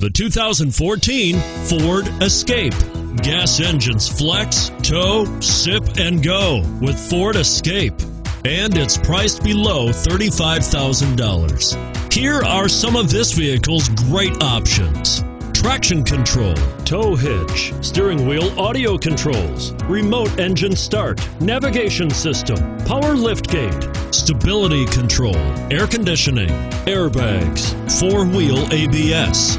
The 2014 Ford Escape. Gas engines flex, tow, sip, and go with Ford Escape. And it's priced below $35,000. Here are some of this vehicle's great options traction control, tow hitch, steering wheel audio controls, remote engine start, navigation system, power liftgate, stability control, air conditioning, airbags, four wheel ABS.